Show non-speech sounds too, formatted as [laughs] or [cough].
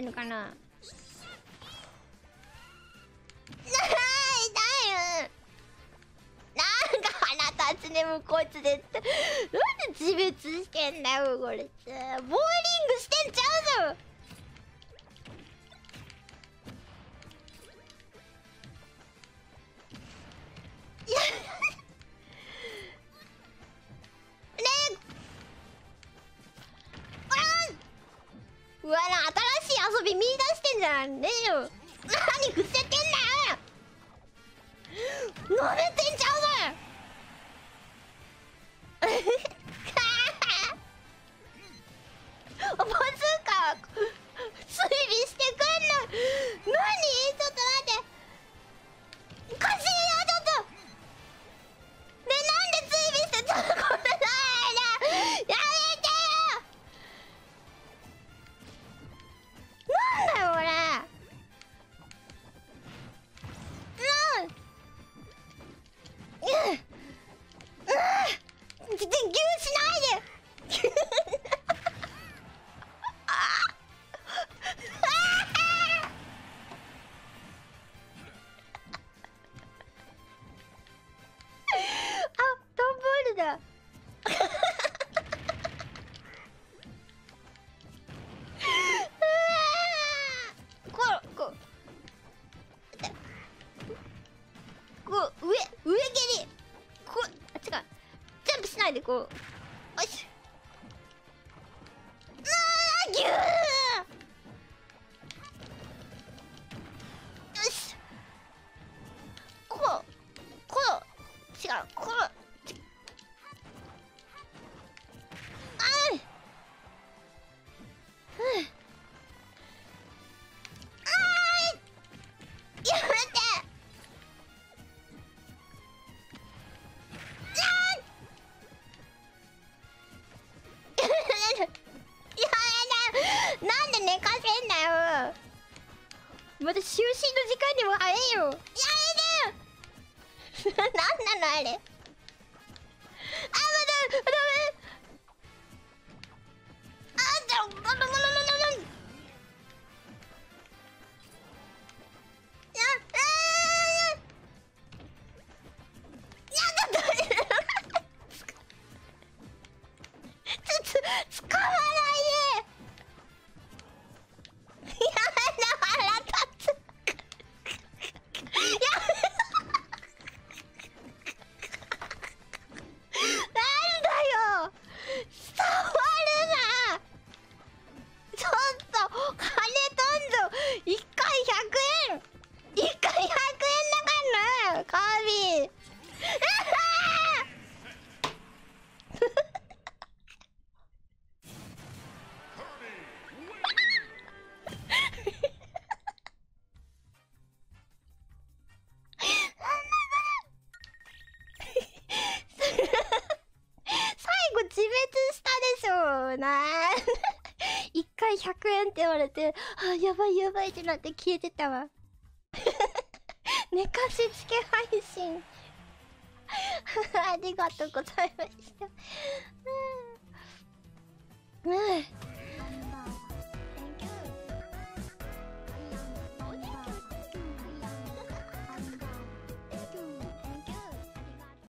るのかな？なんか腹立つねもうこいつ絶対なんで自滅してんだよこれボーリングしてんちゃうぞ。い [laughs] やねうわな新しい遊び見出してんじゃんねえよ。何伏せてんなよ。舐めてんじゃこう上上蹴り。こうあ違う。ジャンプしないでこう。よしあーぎゅー。よし。こうこう違う。こうまた就寝の時間にも早いよやめてよなんなのあれあまだダメあじゃあババババババやあーやだ誰ちょっと使わないでうな。[laughs] 一回100円って言われてあやばいやばいってなって消えてたわ。[laughs] 寝かしつけ配信。[laughs] ありがとうございました。うん、うん。